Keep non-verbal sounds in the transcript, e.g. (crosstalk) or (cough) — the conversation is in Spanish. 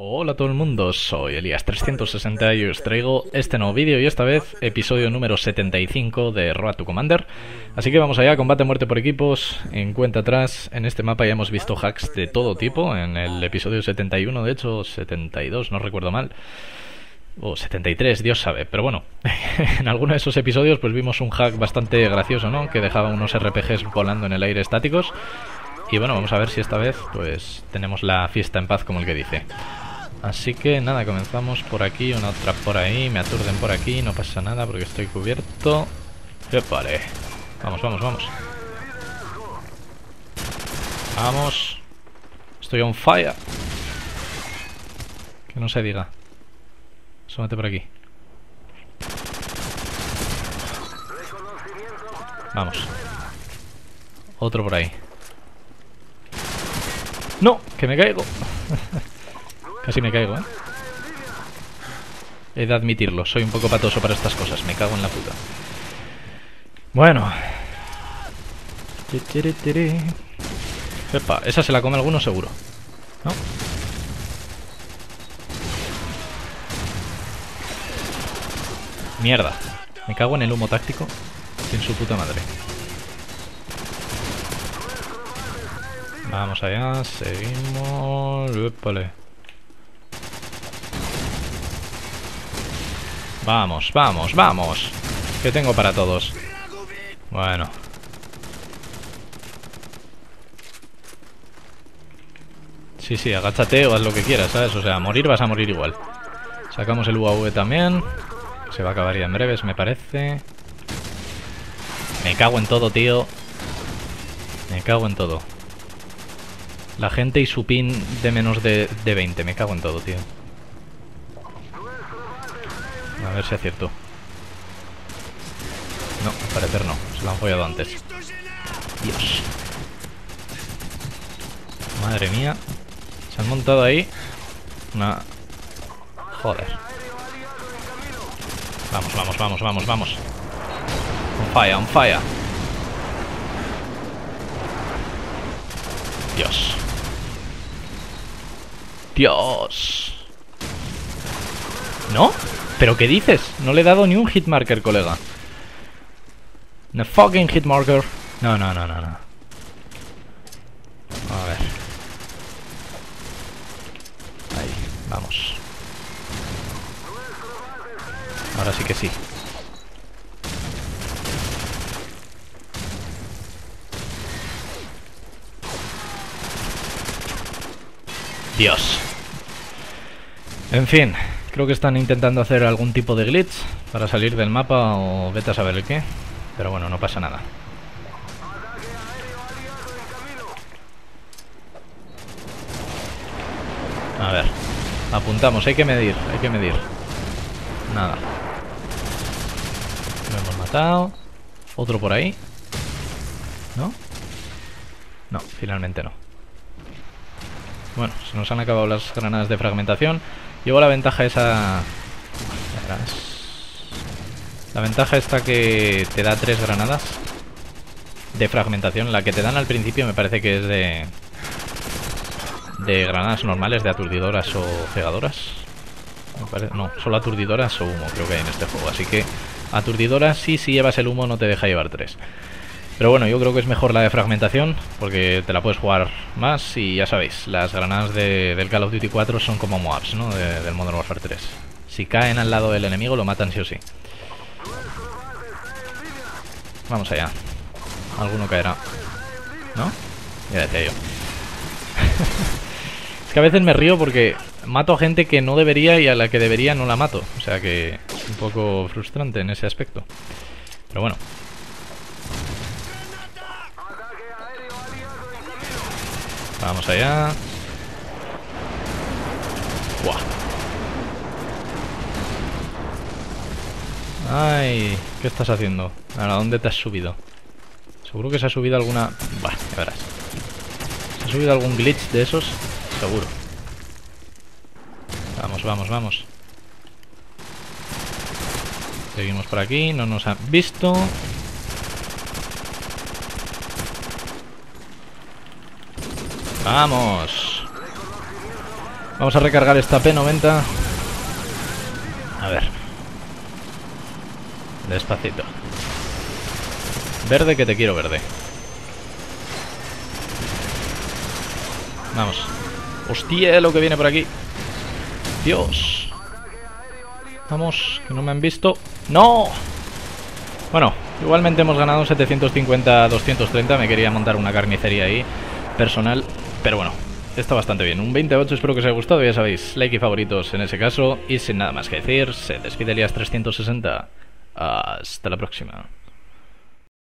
Hola a todo el mundo, soy Elías360 y os traigo este nuevo vídeo y esta vez episodio número 75 de Road to Commander. Así que vamos allá, combate muerte por equipos, en cuenta atrás, en este mapa ya hemos visto hacks de todo tipo, en el episodio 71 de hecho, 72, no recuerdo mal. O 73, Dios sabe, pero bueno, (laughs) en alguno de esos episodios pues vimos un hack bastante gracioso, ¿no? Que dejaba unos RPGs volando en el aire estáticos. Y bueno, vamos a ver si esta vez pues tenemos la fiesta en paz como el que dice. Así que nada, comenzamos por aquí, una otra por ahí, me aturden por aquí, no pasa nada porque estoy cubierto. vale. Vamos, vamos, vamos. Vamos. Estoy on fire. Que no se diga. Súmate por aquí. Vamos. Otro por ahí. ¡No! ¡Que me caigo! (laughs) Casi me caigo, ¿eh? He de admitirlo, soy un poco patoso para estas cosas, me cago en la puta. Bueno. Epa, esa se la come alguno seguro. ¿No? Mierda. Me cago en el humo táctico. En su puta madre. Vamos allá, seguimos. Vamos, vamos, vamos. ¿Qué tengo para todos? Bueno. Sí, sí, agáchate o haz lo que quieras, ¿sabes? O sea, morir vas a morir igual. Sacamos el UAV también. Se va a acabar ya en breves, me parece. Me cago en todo, tío. Me cago en todo. La gente y su pin de menos de, de 20. Me cago en todo, tío. A ver si acierto. No, al parecer no. Se lo han follado antes. Dios. Madre mía. Se han montado ahí. Una... Joder. Vamos, vamos, vamos, vamos, vamos. On fire, on fire. Dios. Dios. ¿No? ¿Pero qué dices? No le he dado ni un hitmarker, colega. No fucking hitmarker. No, no, no, no, no. A ver. Ahí, vamos. Ahora sí que sí. Dios. En fin, creo que están intentando hacer algún tipo de glitch para salir del mapa o vete a saber el qué. Pero bueno, no pasa nada. A ver, apuntamos, hay que medir, hay que medir. Nada. Lo hemos matado. Otro por ahí. ¿No? No, finalmente no. Bueno, se nos han acabado las granadas de fragmentación. Llevo la ventaja esa... La ventaja esta que te da tres granadas de fragmentación. La que te dan al principio me parece que es de... De granadas normales, de aturdidoras o cegadoras. No, solo aturdidoras o humo creo que hay en este juego. Así que aturdidoras sí, si llevas el humo no te deja llevar tres. Pero bueno, yo creo que es mejor la de fragmentación, porque te la puedes jugar más y ya sabéis, las granadas del Call of Duty 4 son como MOABs, ¿no? del Modern Warfare 3. Si caen al lado del enemigo lo matan sí o sí. Vamos allá. Alguno caerá. ¿No? Ya decía yo. (laughs) es que a veces me río porque mato a gente que no debería y a la que debería no la mato. O sea que es un poco frustrante en ese aspecto. Pero bueno, Vamos allá. Buah. Ay, ¿qué estás haciendo? ¿A dónde te has subido? Seguro que se ha subido alguna... Bah, ya verás. ¿Se ha subido algún glitch de esos? Seguro. Vamos, vamos, vamos. Seguimos por aquí, no nos han visto. Vamos. Vamos a recargar esta P90. A ver. Despacito. Verde que te quiero verde. Vamos. Hostia, lo que viene por aquí. Dios. Vamos, que no me han visto. ¡No! Bueno, igualmente hemos ganado un 750-230. Me quería montar una carnicería ahí, personal. Pero bueno, está bastante bien. Un 28, espero que os haya gustado. Ya sabéis, like y favoritos en ese caso. Y sin nada más que decir, se despide Elías 360. Hasta la próxima.